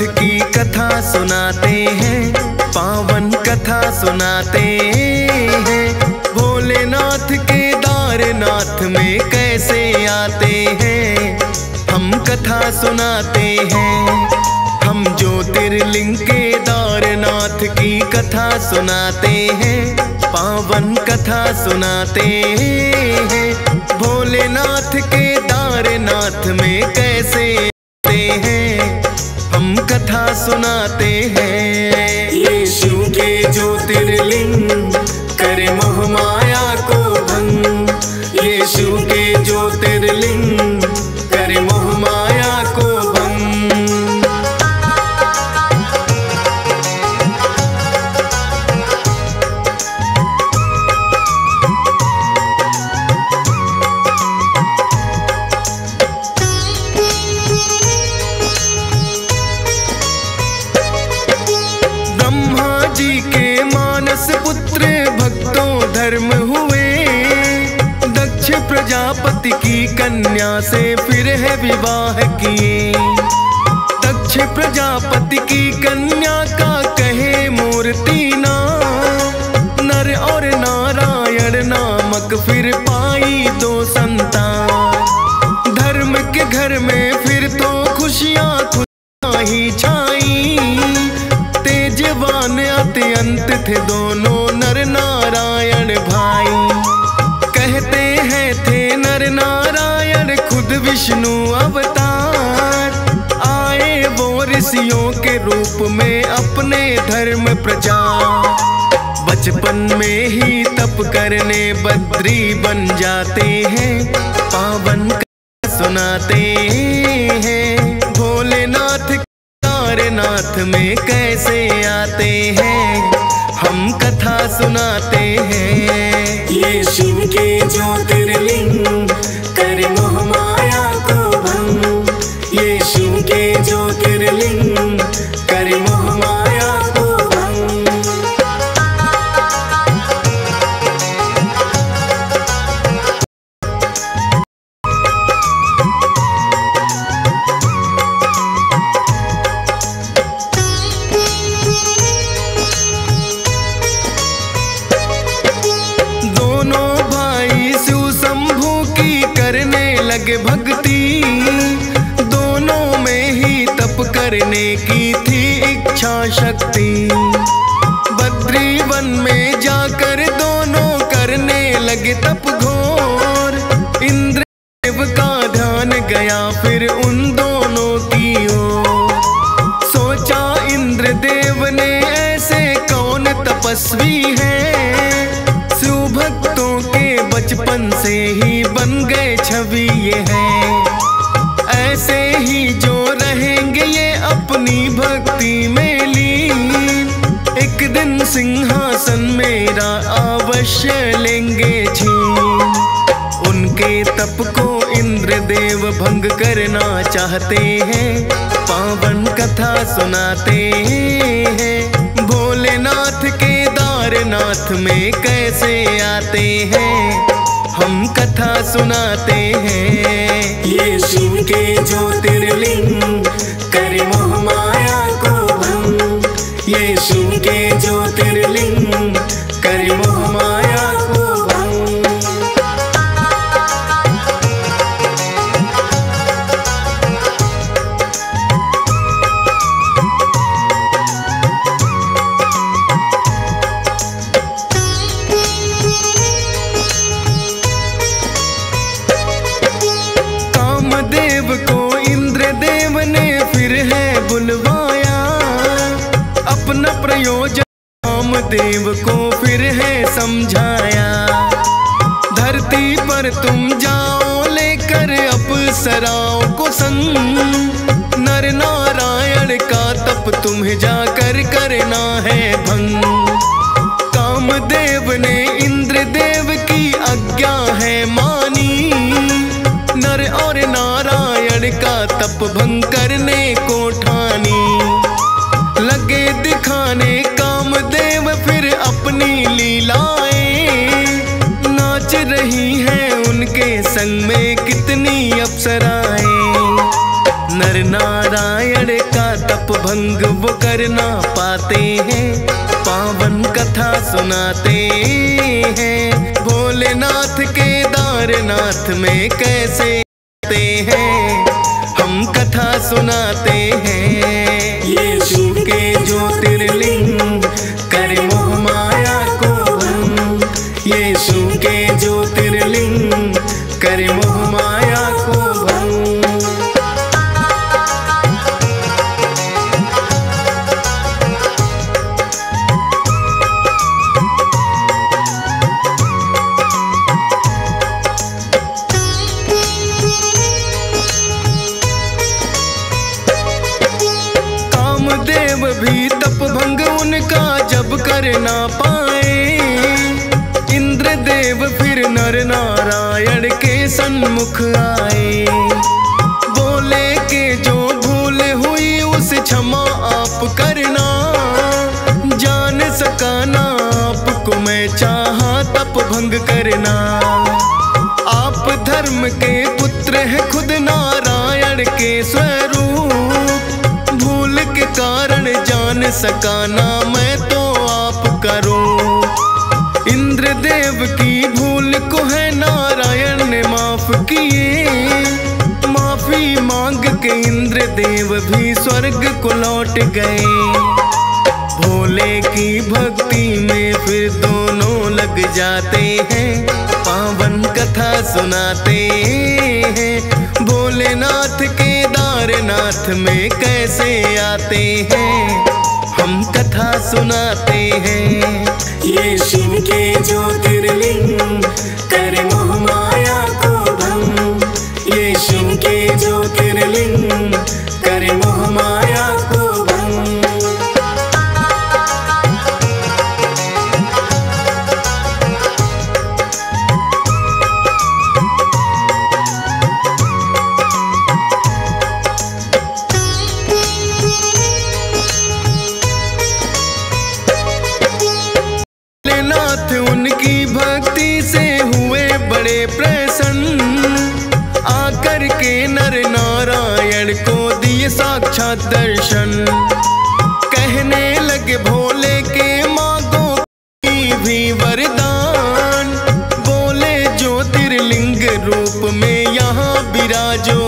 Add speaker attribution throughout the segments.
Speaker 1: भोलेनाथ की कथा सुनाते हैं, पावन कथा सुनाते हैं। भोलेनाथ के दारनाथ में कैसे आते हैं? हम कथा सुनाते हैं, हम ज्योतिर्लिंग के दारनाथ की कथा सुनाते हैं, पावन कथा सुनाते हैं। भोलेनाथ के दारनाथ में कैसे आते हैं? कथा सुनाते हैं। यीशु के ज्योतिर्लिंग करे मोह विवाह किए दक्ष प्रजापति की कन्या का कहे मूर्ति ना नर और नारायण नामक फिर पाई ऋषियों के रूप में अपने धर्म प्रचार बचपन में ही तप करने बद्री बन जाते हैं, पावन सुनाते हैं। भोलेनाथ तारनाथ में कैसे आते हैं, हम कथा सुनाते गया फिर उन दोनों की ओर। सोचा इंद्र देव ने ऐसे कौन तपस्वी है? सुभक्तों के बचपन से ही बन गए छवि ये है। ऐसे ही जो रहेंगे ये अपनी भक्ति में लीन। एक दिन सिंहासन मेरा अवश्य लेंगे छीन। उनके तप को देव भंग करना चाहते हैं, पावन कथा सुनाते हैं। भोलेनाथ के दारनाथ में कैसे आते हैं, हम कथा सुनाते हैं। ये शिव के ज्योतिर्लिंग, कर मोह माया को भंग। ये शिव के ज्योतिर्लिंग नारायण का तप तुम्हें जाकर करना है भंग। कामदेव ने इंद्र देव की आज्ञा है मानी। नर और नारायण का तप भंग करने भंग वो कर ना पाते हैं, पावन कथा सुनाते हैं। भोलेनाथ केदारनाथ में कैसे आते हैं, हम कथा सुनाते हैं। यीशु के ज्योतिर्लिंग कर नर नारायण के सन्मुख आए। बोले के जो भूल हुई उसे क्षमा आप करना। जान सकाना आपको मैं चाहा तप भंग करना। आप धर्म के पुत्र हैं खुद नारायण के स्वरूप। भूल के कारण जान सका मांग के इंद्रदेव भी स्वर्ग को लौट गए। भोले की भक्ति में फिर दोनों लग जाते हैं, पावन कथा सुनाते हैं। भोलेनाथ केदारनाथ में कैसे आते हैं, हम कथा सुनाते हैं। ये शिव के ज्योतिर्लिंग, कर मोह माया को भंग ये शिव के ज्योतिर्लिंग कर रूप में यहाँ विराजो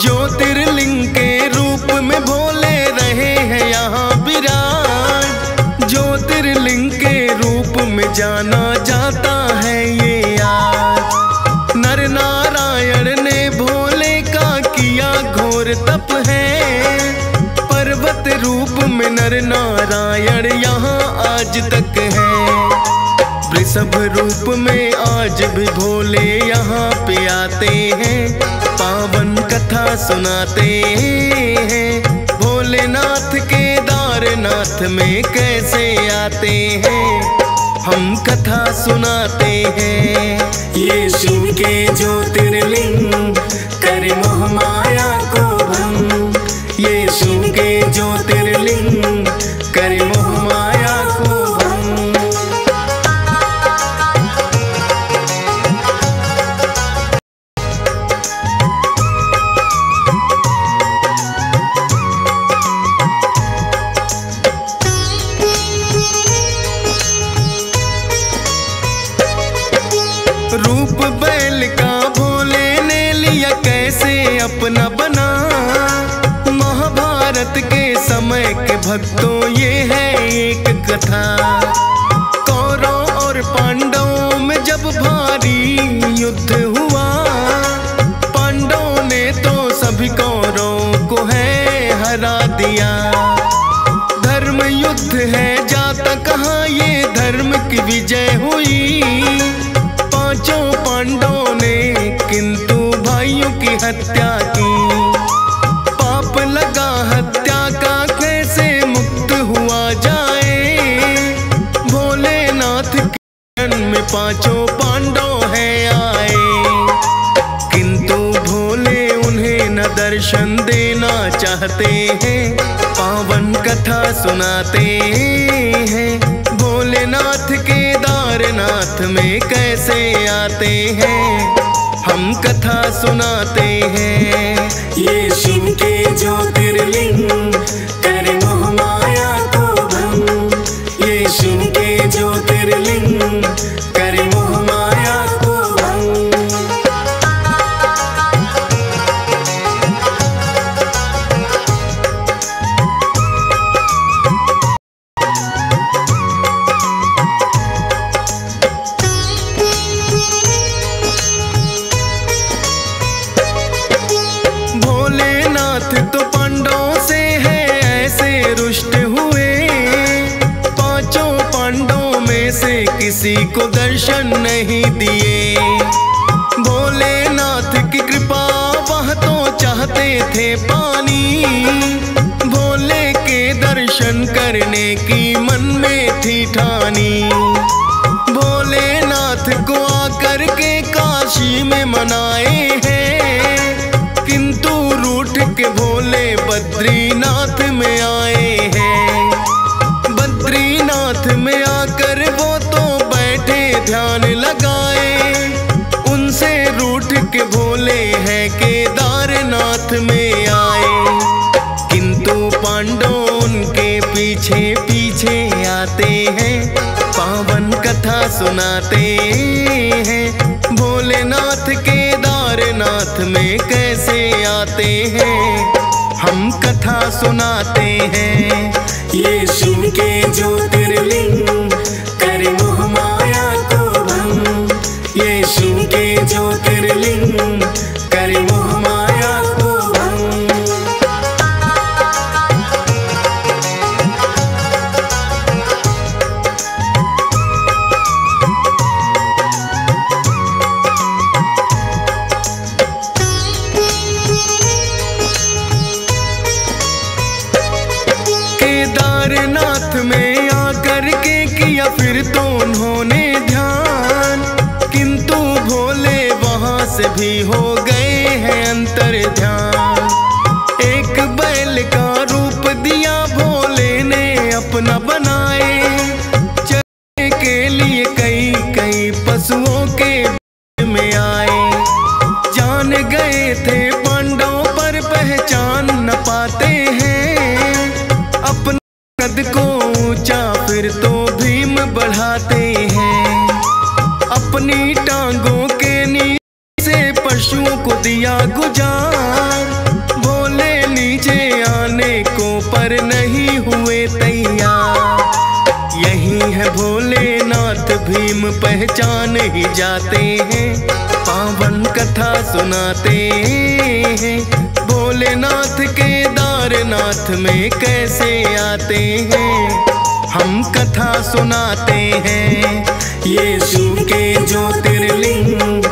Speaker 1: ज्योतिर्लिंग के रूप में भोले रहे हैं यहाँ विराज। ज्योतिर्लिंग के रूप में जाना जाता है ये आज। नर नारायण ने भोले का किया घोर तप है। पर्वत रूप में नर नारायण यहाँ आज तक है। वृषभ रूप में आज भी भोले यहाँ पे आते हैं, पावन कथा सुनाते हैं। भोलेनाथ केदारनाथ में कैसे आते हैं, हम कथा सुनाते हैं। ये शिव के ज्योतिर्लिंग कर मोह माया को भंग। ये शिव के ज्योतिर्लिंग भक्तों ये है एक कथा। कौरव और पांडवों में जब भारी युद्ध हुआ, पांडवों ने तो सभी कौरवों को है हरा दिया। धर्म युद्ध है, जाता कहाँ ये धर्म की विजय हुई? पाँचों पांडवों ने किंतु भाइयों की हत्या की। दर्शन देना चाहते हैं, पावन कथा सुनाते हैं। भोलेनाथ केदारनाथ में कैसे आते हैं, हम कथा सुनाते हैं।
Speaker 2: ये शिव के ज्योतिर्लिंग, कर माया को भंग। ये शिव के ज्योतिर्लिंग
Speaker 1: दर्शन करने की मन में थी ठानी। भोलेनाथ को आकर के काशी में मनाए हैं। किंतु रूठ के भोले बद्रीनाथ में आए हैं। बद्रीनाथ में आकर वो तो बैठे ध्यान पीछे पीछे आते हैं, पावन कथा सुनाते हैं। भोलेनाथ केदारनाथ में कैसे आते हैं? हम कथा सुनाते हैं।
Speaker 2: ये शिव के ज्योतिर्लिंग कर मोह माया को भंग। ये शिव के ज्योतिर्लिंग
Speaker 1: दिया गुजार। बोले, नीचे आने को पर नहीं हुए तैयार। यही है भोलेनाथ भीम, पहचान ही जाते हैं, पावन कथा सुनाते हैं। भोलेनाथ केदारनाथ में कैसे आते हैं? हम कथा सुनाते हैं
Speaker 2: ये शिव के ज्योतिर्लिंग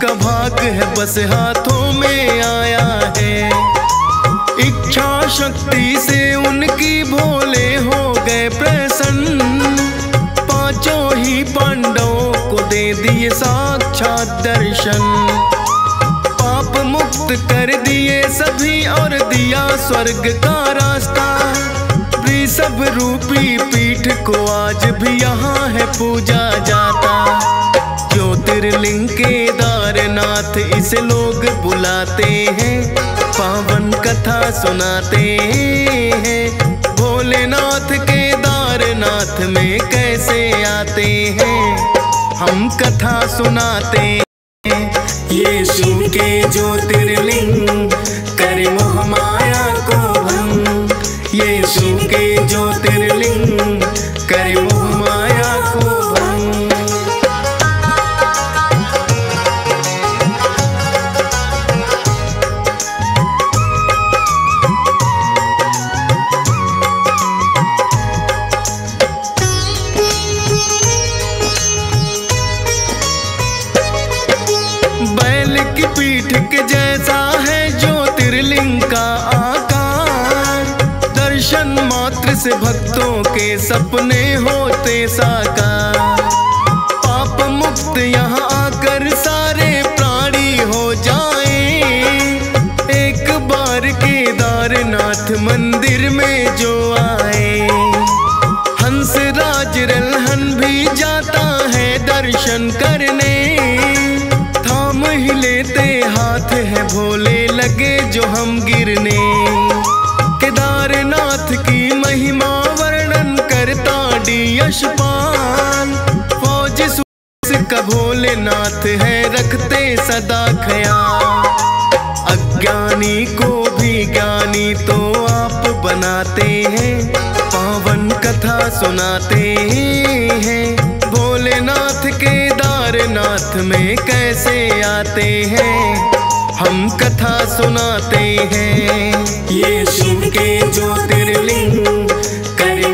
Speaker 2: का भाग
Speaker 1: है, बस हाथों में आया है। इच्छा शक्ति से उनकी भोले हो गए प्रसन्न। पाँचों ही पांडवों को दे दिए साक्षात दर्शन। पाप मुक्त कर दिए सभी और दिया स्वर्ग का रास्ता। सब रूपी पीठ को आज भी यहाँ है पूजा जाता। ज्योतिर्लिंग केदारनाथ इसे लोग बुलाते हैं, पावन कथा सुनाते हैं। भोलेनाथ केदारनाथ में कैसे आते हैं, हम कथा सुनाते हैं।
Speaker 2: ये शिव के ज्योतिर्लिंग
Speaker 1: केदारनाथ मंदिर में जो आए, हंस राज रलहन भी जाता है दर्शन करने। थाम ही लेते हाथ है भोले लगे जो हम गिरने। केदारनाथ की महिमा वर्णन करता डी यशपाल फौज का भोलेनाथ है रखते सदा खया अज्ञानी को बनाते हैं, पावन कथा सुनाते हैं। भोलेनाथ के दारनाथ में कैसे आते हैं, हम कथा सुनाते हैं।
Speaker 2: ये शिव के ज्योतिर्लिंग कर